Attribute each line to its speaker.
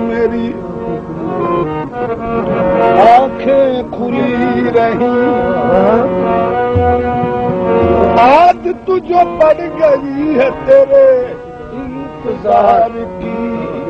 Speaker 1: मेरी आंखें खुली रही। आज तूं जो है तेरे इंतजार की।